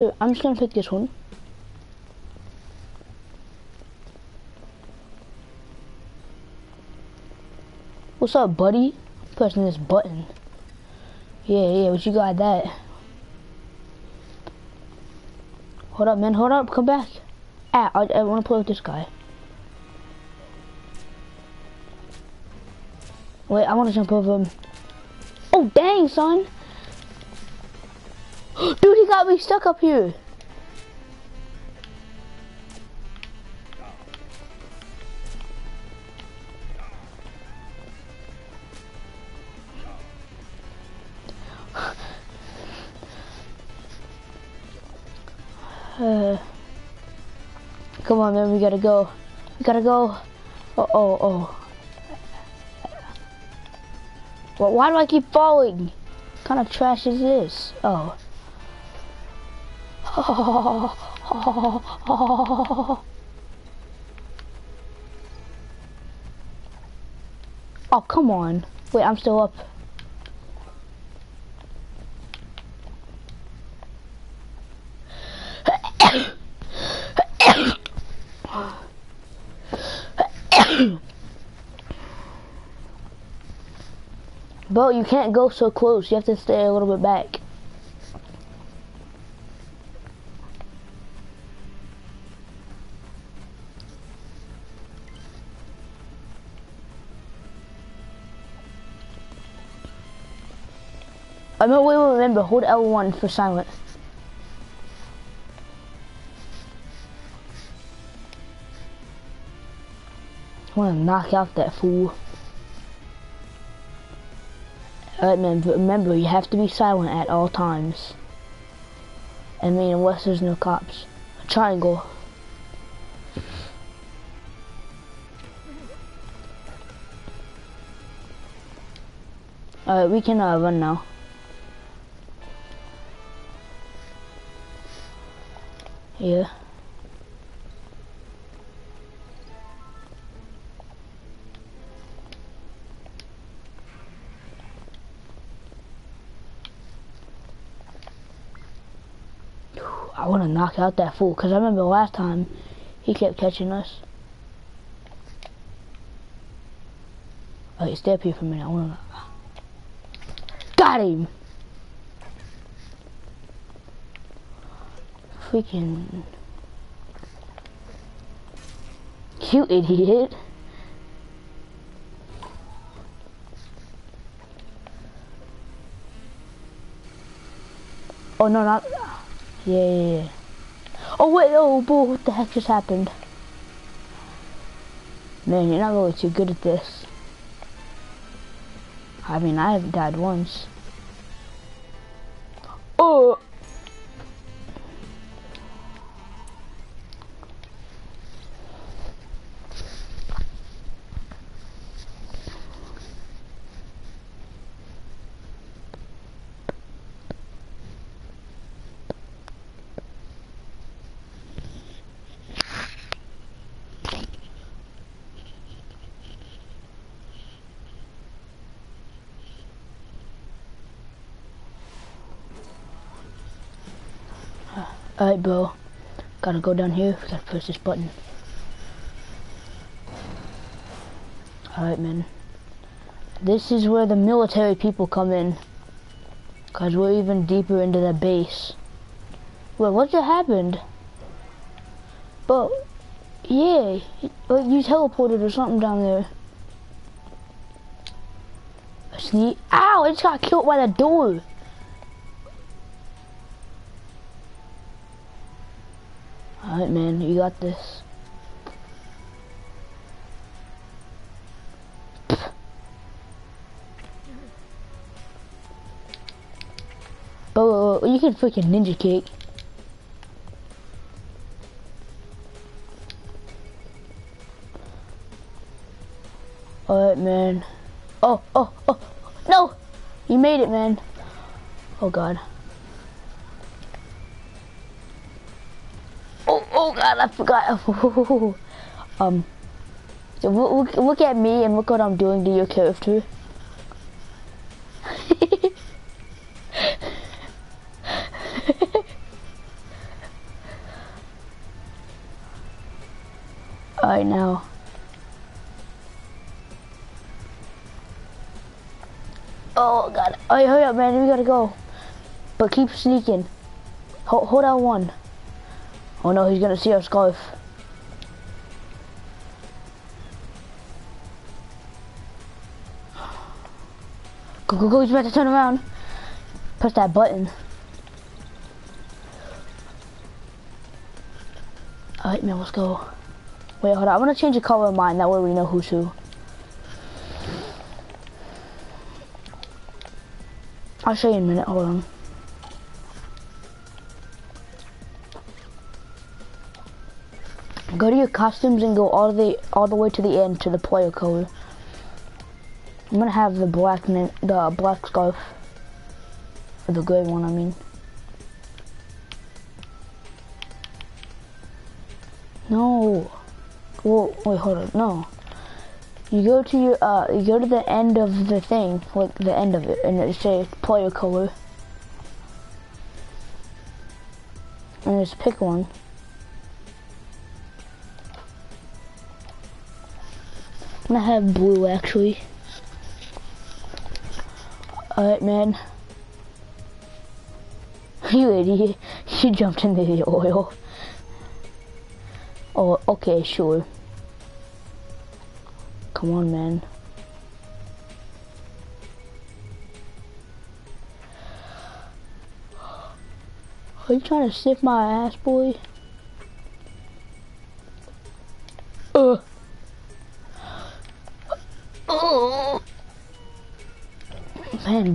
I'm just gonna pick this one. What's up, buddy? Pressing this button. Yeah, yeah, what you got that? Hold up, man, hold up, come back. Ah, I, I wanna play with this guy. Wait, I wanna jump over him. Oh, dang, son! Dude, he got me stuck up here. Uh, come on, man, we gotta go. We gotta go. Oh, oh, oh. Well, why do I keep falling? What kind of trash is this? Oh. Oh, come on. Wait, I'm still up. But you can't go so close. You have to stay a little bit back. I mean, wait, wait, remember, hold L1 for silent. I want to knock out that fool. Alright, man, but remember, you have to be silent at all times. I mean, unless there's no cops. A triangle. Alright, we can uh, run now. Yeah. I want to knock out that fool because I remember last time he kept catching us. Okay, stay up here for a minute. I want to. Got him. Freaking. You idiot. Oh no, not. Yeah, yeah, yeah. Oh wait, oh boy, what the heck just happened? Man, you're not really too good at this. I mean, I have died once. Alright, bro. Gotta go down here. Gotta push this button. Alright, man. This is where the military people come in. Cause we're even deeper into the base. Wait, what just happened? But, yeah, like uh, you teleported or something down there. Sneak. Ow! I just got killed by the door. Alright, man, you got this. Oh, you can freaking ninja kick. Alright, man. Oh, oh, oh, no! You made it, man. Oh, God. I forgot. um, so look, look at me and look what I'm doing to your character. I know. Oh god. Alright, hurry up man, we gotta go. But keep sneaking. Hold, hold L1. Oh, no, he's gonna see our scarf. Go, go, go. He's about to turn around. Press that button. Alright, man, let's go. Wait, hold on. I'm gonna change the color of mine. That way we know who's who. I'll show you in a minute. Hold on. Go to your costumes and go all the all the way to the end to the player color. I'm gonna have the black the black scarf. The gray one, I mean. No. Whoa, wait, hold on. No. You go to your, uh, you go to the end of the thing, like the end of it, and it says player color. And just pick one. Gonna have blue actually. Alright, man. You idiot. You jumped into the oil. Oh, okay, sure. Come on, man. Are you trying to sniff my ass, boy?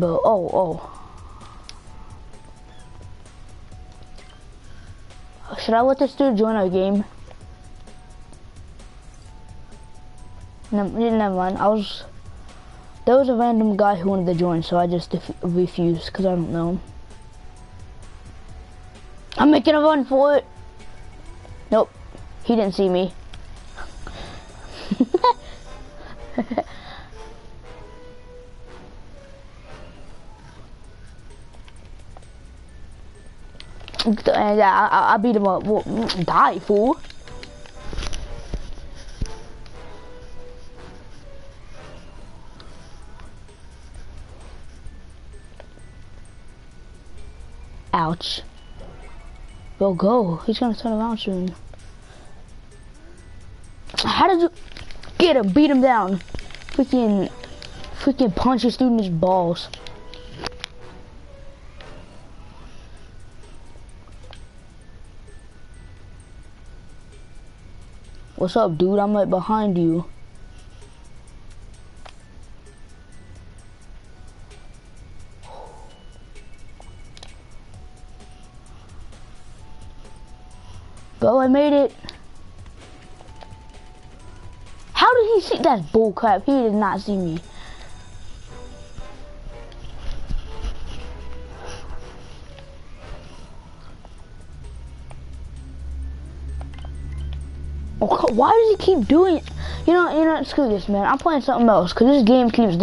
Oh, oh. Should I let this dude join our game? No, never mind. I was... There was a random guy who wanted to join, so I just refused, because I don't know him. I'm making a run for it. Nope. He didn't see me. and uh, I, I, I beat him up. Well, die, fool. Ouch. Go, go. He's gonna turn around soon. How did you get him? Beat him down. Freaking, freaking punch his balls. What's up, dude? I'm right behind you. Bro, I made it. How did he see that bull crap? He did not see me. Why does he keep doing it? You know, you know, screw this, man. I'm playing something else, because this game keeps dying.